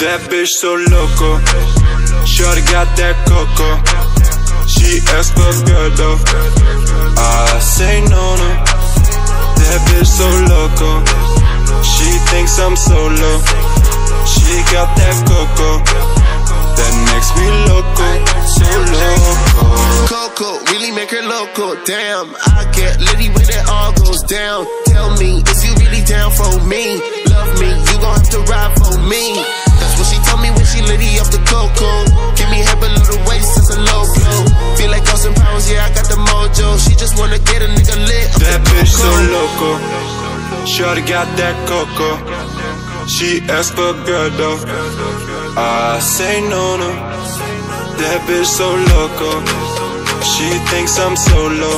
That bitch so loco. Shorty got that coco. She asked for though. I say no no. That bitch so loco. She thinks I'm solo. She got that coco. That makes me loco, so loco. Coco, really make her loco. Damn, I get litty when it all goes down. Tell me, is you really down for me? Love me, so loco. Shorty got that coco. She asked for girl though. I say no no. That bitch so loco. She thinks I'm solo.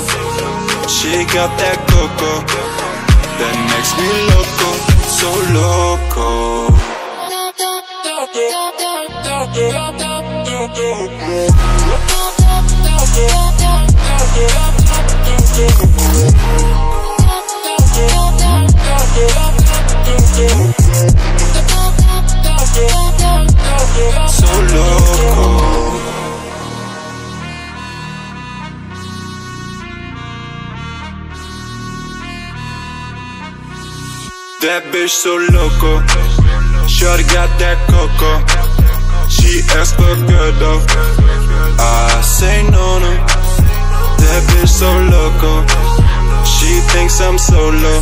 She got that coco. That makes me loco, so loco. That bitch so loco. Shorty got that coco. She asked for good though. I say no no. That bitch so loco. She thinks I'm solo.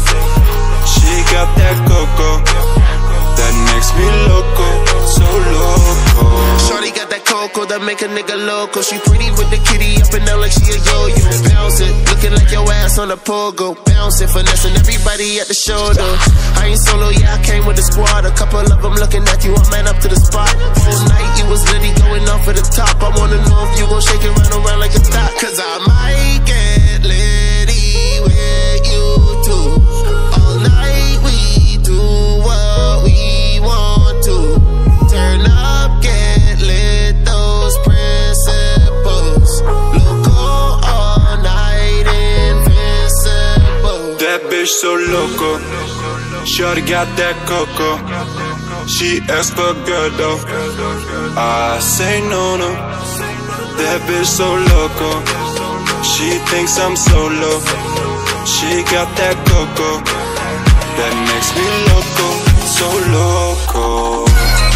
Got that make a nigga loco. She pretty with the kitty up and down like she a yo-yo. Bounce it, looking like your ass on a pogo. Bounce it, finessing everybody at the shoulder. I ain't solo, yeah, I came with a squad. A couple of them looking at you, I'm man up to the spot. Whole night you was litty going off at the top. So loco. Shorty got that coco. She asked for good though. I say no no. That bitch so loco. She thinks I'm solo. She got that coco. That makes me loco, so loco.